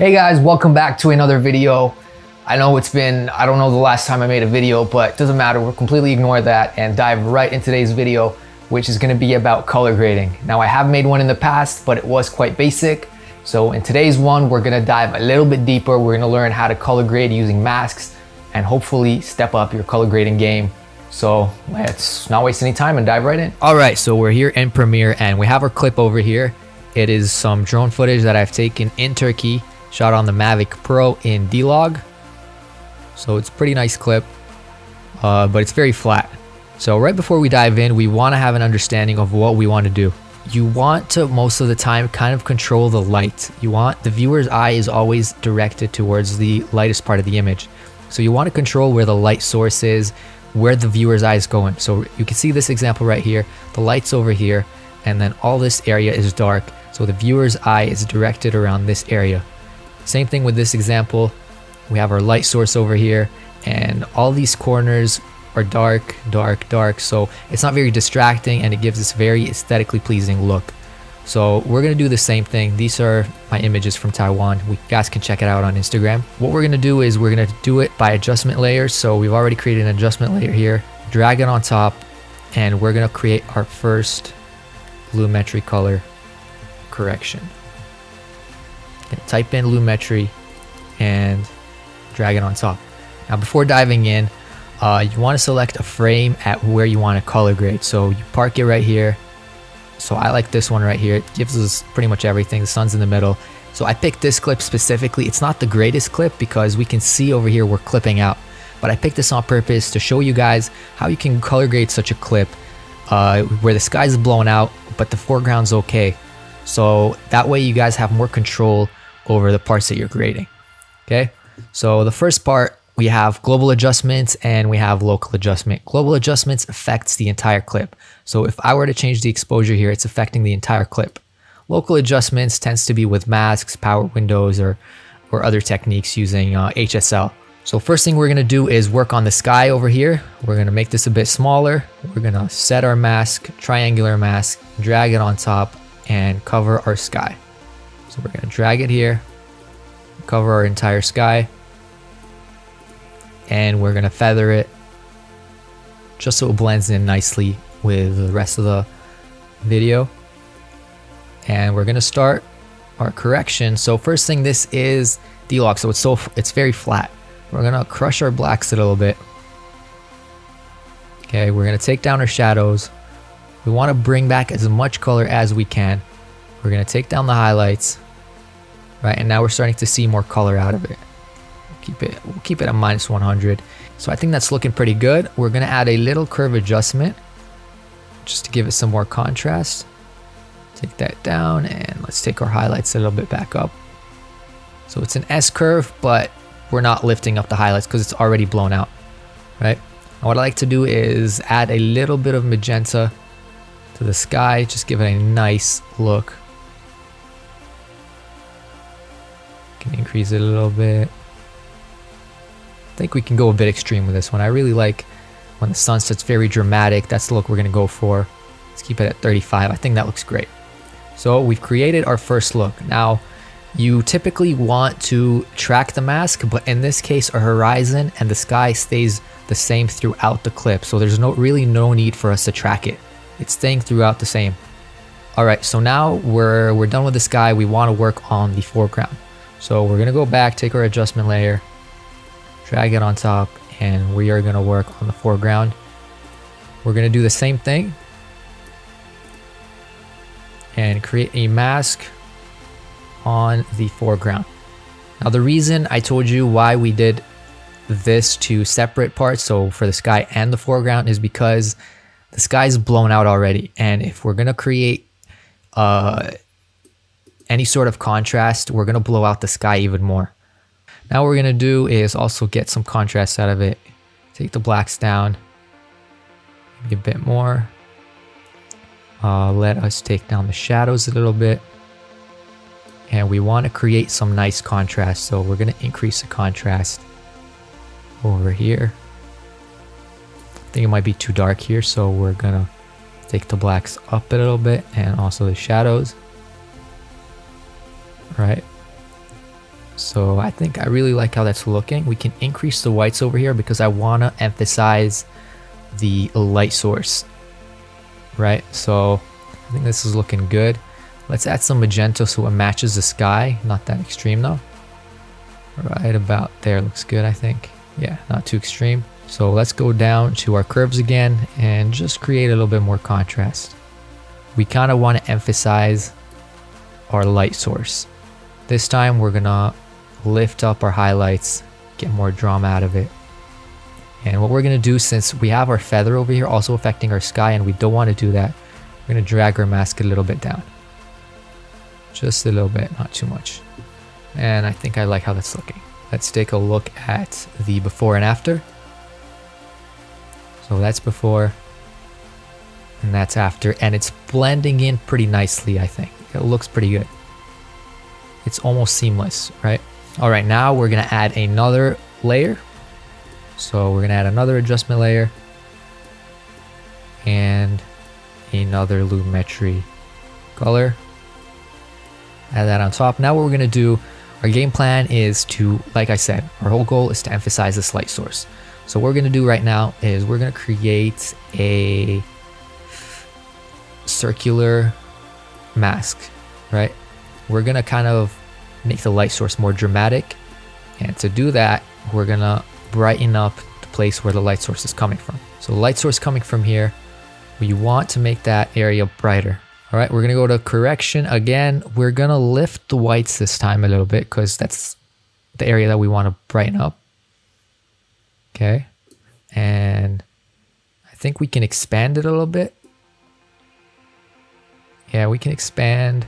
Hey guys, welcome back to another video. I know it's been, I don't know the last time I made a video, but it doesn't matter. We'll completely ignore that and dive right into today's video, which is gonna be about color grading. Now I have made one in the past, but it was quite basic. So in today's one, we're gonna dive a little bit deeper. We're gonna learn how to color grade using masks and hopefully step up your color grading game. So let's not waste any time and dive right in. All right, so we're here in Premiere and we have our clip over here. It is some drone footage that I've taken in Turkey Shot on the Mavic Pro in D-Log. So it's pretty nice clip, uh, but it's very flat. So right before we dive in, we want to have an understanding of what we want to do. You want to most of the time kind of control the light. You want the viewer's eye is always directed towards the lightest part of the image. So you want to control where the light source is, where the viewer's eye is going. So you can see this example right here. The light's over here and then all this area is dark. So the viewer's eye is directed around this area. Same thing with this example. We have our light source over here and all these corners are dark, dark, dark. So it's not very distracting and it gives this very aesthetically pleasing look. So we're gonna do the same thing. These are my images from Taiwan. We guys can check it out on Instagram. What we're gonna do is we're gonna do it by adjustment layers. So we've already created an adjustment layer here. Drag it on top and we're gonna create our first lumetri color correction type in Lumetri and drag it on top. Now before diving in, uh, you want to select a frame at where you want to color grade. So you park it right here. So I like this one right here. It gives us pretty much everything. The sun's in the middle. So I picked this clip specifically. It's not the greatest clip because we can see over here we're clipping out. But I picked this on purpose to show you guys how you can color grade such a clip uh, where the sky's blown out, but the foreground's okay. So that way you guys have more control over the parts that you're grading. Okay, so the first part we have global adjustments and we have local adjustment. Global adjustments affects the entire clip. So if I were to change the exposure here, it's affecting the entire clip. Local adjustments tends to be with masks, power windows, or, or other techniques using uh, HSL. So first thing we're gonna do is work on the sky over here. We're gonna make this a bit smaller. We're gonna set our mask, triangular mask, drag it on top, and cover our sky. So we're going to drag it here, cover our entire sky, and we're going to feather it just so it blends in nicely with the rest of the video. And we're going to start our correction. So first thing, this is D-Log, so it's so it's very flat. We're going to crush our blacks a little bit. Okay, we're going to take down our shadows. We want to bring back as much color as we can. We're going to take down the highlights. Right, and now we're starting to see more color out of it. We'll keep it, we'll keep it at minus 100. So I think that's looking pretty good. We're going to add a little curve adjustment just to give it some more contrast. Take that down and let's take our highlights a little bit back up. So it's an S curve, but we're not lifting up the highlights because it's already blown out, right? And what I like to do is add a little bit of magenta to the sky, just give it a nice look. Increase it a little bit. I think we can go a bit extreme with this one. I really like when the sunset's very dramatic. That's the look we're going to go for. Let's keep it at 35. I think that looks great. So we've created our first look. Now, you typically want to track the mask, but in this case, our horizon and the sky stays the same throughout the clip. So there's no really no need for us to track it. It's staying throughout the same. All right, so now we're, we're done with the sky. We want to work on the foreground. So we're gonna go back, take our adjustment layer, drag it on top, and we are gonna work on the foreground. We're gonna do the same thing and create a mask on the foreground. Now the reason I told you why we did this to separate parts, so for the sky and the foreground, is because the sky is blown out already. And if we're gonna create uh, any sort of contrast, we're gonna blow out the sky even more. Now what we're gonna do is also get some contrast out of it. Take the blacks down, maybe a bit more. Uh, let us take down the shadows a little bit. And we want to create some nice contrast, so we're to increase the contrast over here. I think it might be too dark here, so we're to take the blacks up a little bit and also the shadows right? So I think I really like how that's looking. We can increase the whites over here because I want to emphasize the light source, right? So I think this is looking good. Let's add some magenta so it matches the sky. Not that extreme though. Right about there looks good, I think. Yeah, not too extreme. So let's go down to our curves again and just create a little bit more contrast. We kind of want to emphasize our light source. This time we're gonna lift up our highlights, get more drama out of it. And what we're gonna do since we have our feather over here also affecting our sky and we don't want to do that, we're gonna drag our mask a little bit down. Just a little bit, not too much. And I think I like how that's looking. Let's take a look at the before and after. So that's before and that's after and it's blending in pretty nicely I think. It looks pretty good. It's almost seamless, right? All right, now we're gonna add another layer. So we're gonna add another adjustment layer and another Lumetri color. Add that on top. Now what we're gonna do, our game plan is to, like I said, our whole goal is to emphasize this light source. So what we're gonna do right now is we're gonna create a circular mask, right? We're gonna kind of make the light source more dramatic. And to do that, we're gonna brighten up the place where the light source is coming from. So light source coming from here, we want to make that area brighter. All right, we're gonna go to correction again. We're gonna lift the whites this time a little bit because that's the area that we want to brighten up. Okay, and I think we can expand it a little bit. Yeah, we can expand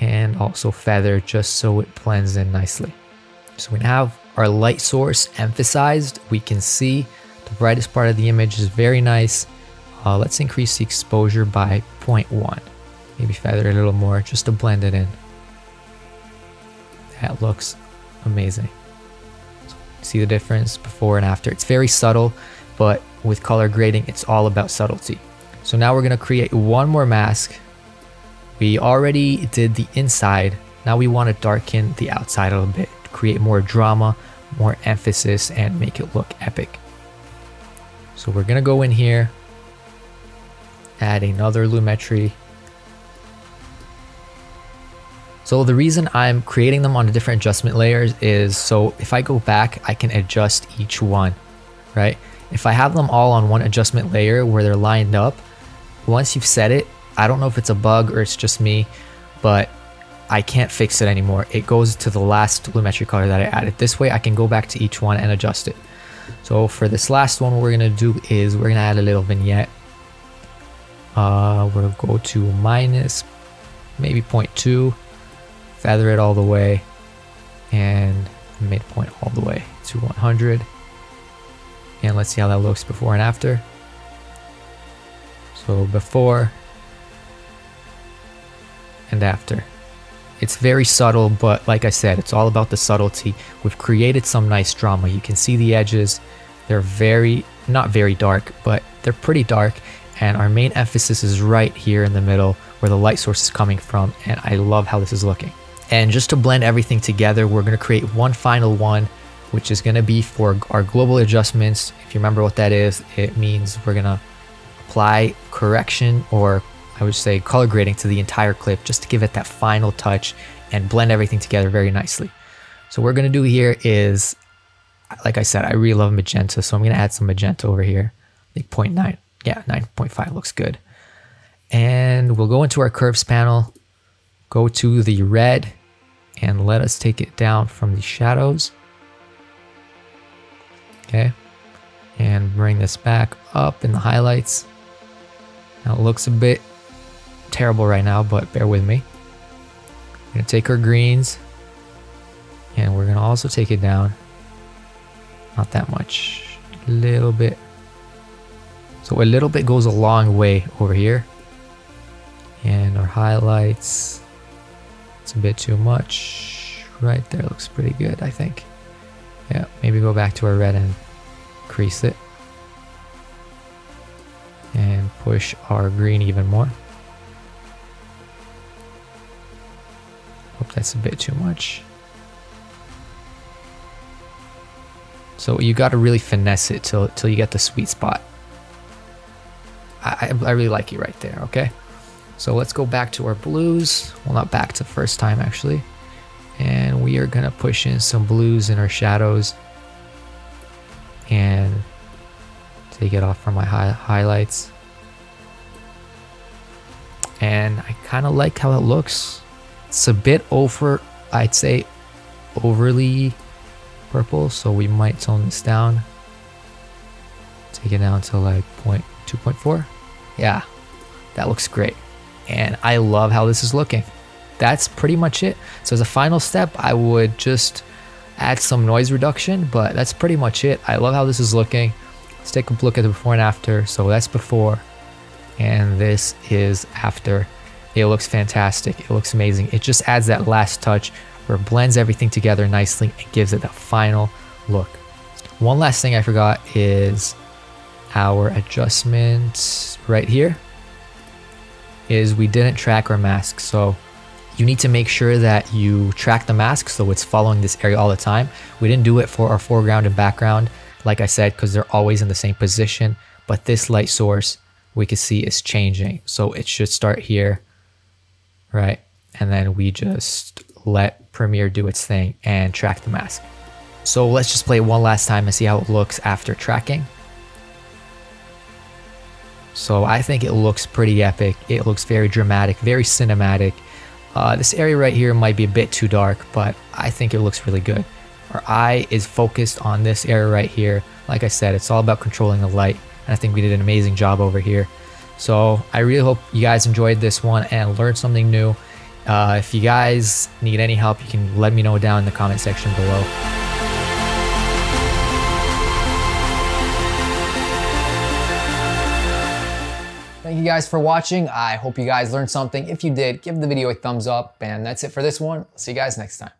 and also feather just so it blends in nicely. So we have our light source emphasized. We can see the brightest part of the image is very nice. Uh, let's increase the exposure by 0.1. Maybe feather a little more just to blend it in. That looks amazing. See the difference before and after. It's very subtle, but with color grading, it's all about subtlety. So now we're gonna create one more mask we already did the inside. Now we want to darken the outside a little bit, create more drama, more emphasis, and make it look epic. So we're going to go in here, add another Lumetri. So the reason I'm creating them on the different adjustment layers is so if I go back, I can adjust each one, right? If I have them all on one adjustment layer where they're lined up, once you've set it, I don't know if it's a bug or it's just me, but I can't fix it anymore. It goes to the last Lumetri color that I added. This way I can go back to each one and adjust it. So for this last one, what we're gonna do is we're gonna add a little vignette. Uh, we'll go to minus maybe 0.2, feather it all the way, and midpoint all the way to 100. And let's see how that looks before and after. So before and after. It's very subtle, but like I said, it's all about the subtlety. We've created some nice drama. You can see the edges. They're very, not very dark, but they're pretty dark. And our main emphasis is right here in the middle where the light source is coming from. And I love how this is looking. And just to blend everything together, we're going to create one final one, which is going to be for our global adjustments. If you remember what that is, it means we're going to apply correction or I would say color grading to the entire clip just to give it that final touch and blend everything together very nicely. So what we're going to do here is, like I said, I really love magenta, so I'm going to add some magenta over here. like 0.9, yeah, 9.5 looks good. And we'll go into our curves panel, go to the red, and let us take it down from the shadows. Okay, and bring this back up in the highlights. Now it looks a bit terrible right now, but bear with me. We're going to take our greens and we're going to also take it down. Not that much, a little bit. So a little bit goes a long way over here. And our highlights, it's a bit too much. Right there looks pretty good, I think. Yeah, maybe go back to our red and crease it. And push our green even more. Hope that's a bit too much. So you got to really finesse it till, till you get the sweet spot. I, I really like it right there, okay? So let's go back to our blues. Well, not back to first time actually. And we are gonna push in some blues in our shadows and take it off from my hi highlights. And I kind of like how it looks. It's a bit over, I'd say overly purple. So we might tone this down. Take it down to like point 2.4. Yeah, that looks great. And I love how this is looking. That's pretty much it. So as a final step, I would just add some noise reduction, but that's pretty much it. I love how this is looking. Let's take a look at the before and after. So that's before, and this is after. It looks fantastic. It looks amazing. It just adds that last touch where it blends everything together nicely and gives it the final look. One last thing I forgot is our adjustment right here is we didn't track our mask. So you need to make sure that you track the mask so it's following this area all the time. We didn't do it for our foreground and background, like I said, because they're always in the same position. But this light source we can see is changing. So it should start here, right? And then we just let Premiere do its thing and track the mask. So let's just play it one last time and see how it looks after tracking. So I think it looks pretty epic. It looks very dramatic, very cinematic. Uh, this area right here might be a bit too dark, but I think it looks really good. Our eye is focused on this area right here. Like I said, it's all about controlling the light. And I think we did an amazing job over here. So I really hope you guys enjoyed this one and learned something new. Uh, if you guys need any help, you can let me know down in the comment section below. Thank you guys for watching. I hope you guys learned something. If you did, give the video a thumbs up. And that's it for this one. See you guys next time.